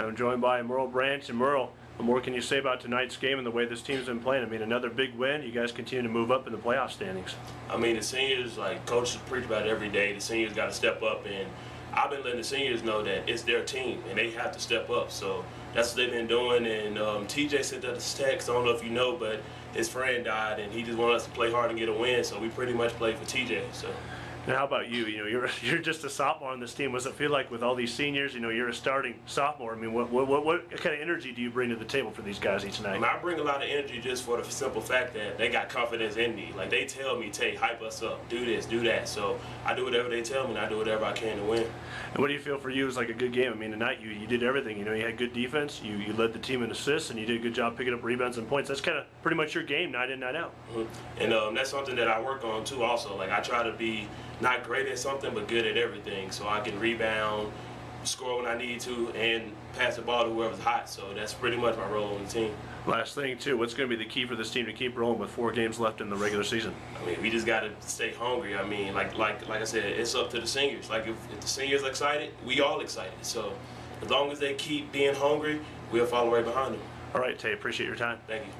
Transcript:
I'm joined by Merle Branch and Merle. What more can you say about tonight's game and the way this team's been playing? I mean, another big win. You guys continue to move up in the playoff standings. I mean, the seniors, like coaches preach about it every day. The seniors got to step up, and I've been letting the seniors know that it's their team and they have to step up. So that's what they've been doing. And um, TJ sent us a text. I don't know if you know, but his friend died, and he just wanted us to play hard and get a win. So we pretty much played for TJ. So. Now, how about you? You know, you're you're just a sophomore on this team. What's it feel like with all these seniors? You know, you're a starting sophomore. I mean, what what what, what kind of energy do you bring to the table for these guys each I, night? mean, I bring a lot of energy just for the simple fact that they got confidence in me. Like they tell me, "Tay, hype us up, do this, do that." So I do whatever they tell me, and I do whatever I can to win. And what do you feel for you is like a good game? I mean, tonight you, you did everything. You know, you had good defense, you, you led the team in assists, and you did a good job picking up rebounds and points. That's kind of pretty much your game, night in, night out. Mhm. And um, that's something that I work on too. Also, like I try to be not great at something, but good at everything. So I can rebound, score when I need to, and pass the ball to whoever's hot. So that's pretty much my role on the team. Last thing, too, what's going to be the key for this team to keep rolling with four games left in the regular season? I mean, we just got to stay hungry. I mean, like like like I said, it's up to the seniors. Like if, if the seniors excited, we all excited. So as long as they keep being hungry, we'll follow right behind them. All right, Tay, appreciate your time. Thank you.